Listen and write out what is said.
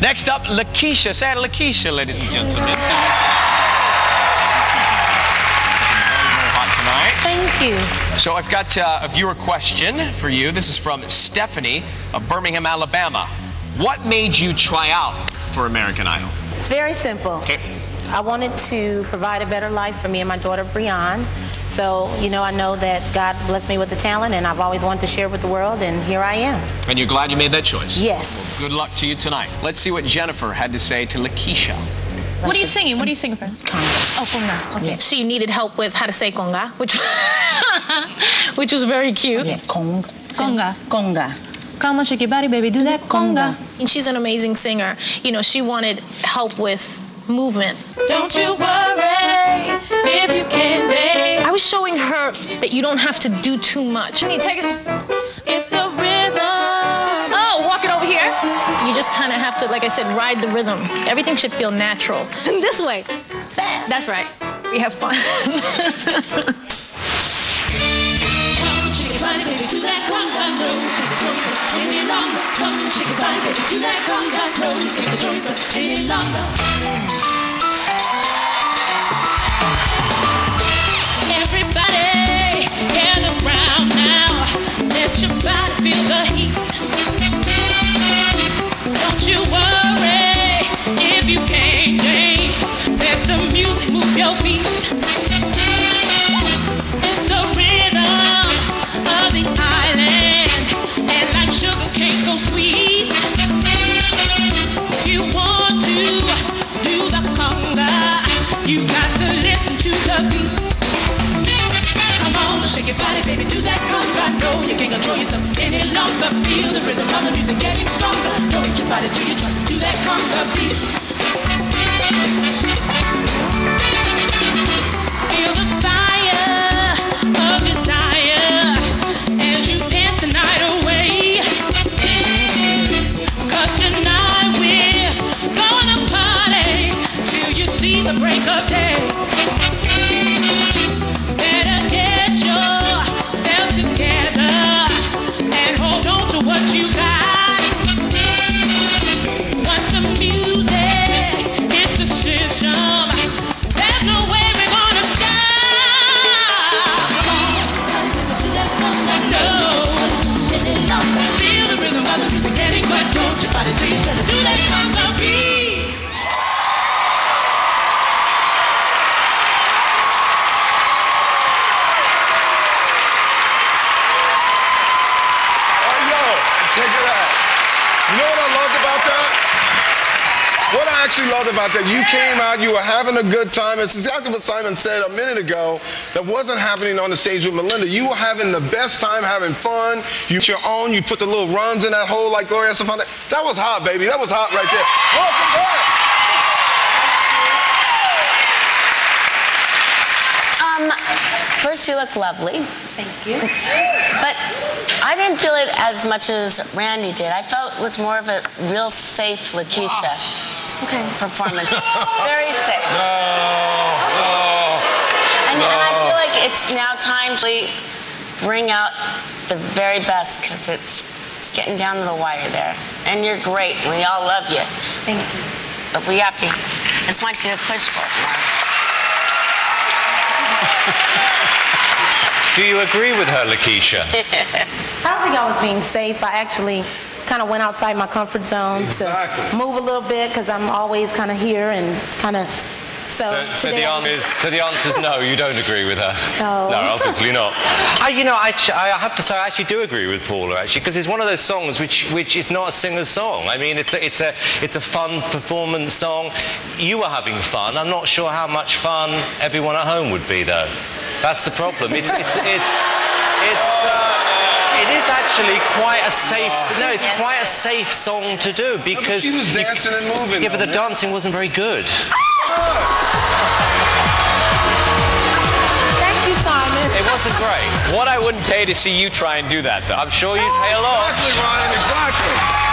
Next up, Lakisha. Say Lakisha, ladies and gentlemen. Thank you. So I've got uh, a viewer question for you. This is from Stephanie of Birmingham, Alabama. What made you try out for American Idol? It's very simple. Okay. I wanted to provide a better life for me and my daughter Brianne. So, you know, I know that God blessed me with the talent and I've always wanted to share with the world and here I am. And you're glad you made that choice? Yes. Good luck to you tonight. Let's see what Jennifer had to say to Lakisha. What are you singing? What are you singing for? Conga. Oh, conga. Okay. So you needed help with how to say conga, which which was very cute. Yeah, Kong. Conga. Conga. Come on, shake your body, baby. Do that conga. Conga. And she's an amazing singer. You know, she wanted help with movement. Don't you worry if you can't dance. I was showing her that you don't have to do too much. You need to take it. You just kind of have to, like I said, ride the rhythm. Everything should feel natural. this way. That's right. We have fun. actually loved about that, you came out, you were having a good time. It's exactly what Simon said a minute ago that wasn't happening on the stage with Melinda. You were having the best time, having fun. You your own, you put the little runs in that hole like Gloria Estefan. That was hot, baby. That was hot right there. Welcome back. Um, first, you look lovely. Thank you. But I didn't feel it as much as Randy did. I felt it was more of a real safe Lakisha Okay. performance. Very safe. No, And, and I feel like it's now time to bring out the very best because it's, it's getting down to the wire there. And you're great. We all love you. Thank you. But we have to, I just want you to push for it more. Do you agree with her, Lakisha? I don't think I was being safe. I actually kind of went outside my comfort zone Exactly. to move a little bit because I'm always kind of here and kind of so. So, so the answer is so the answer is no. You don't agree with her. No. No, obviously not. I, you know, I, I have to say I actually do agree with Paula actually because it's one of those songs which which is not a singer's song. I mean, it's a it's a it's a fun performance song. You were having fun. I'm not sure how much fun everyone at home would be though. That's the problem. It's it's it's it's. Uh, it is actually quite a safe. No, it's quite a safe song to do because she was you- dancing and moving. Yeah, but the dancing wasn't very good. Thank you, Simon. It wasn't great. What I wouldn't pay to see you try and do that, though. I'm sure you'd oh, pay a lot. Exactly, Ryan, exactly.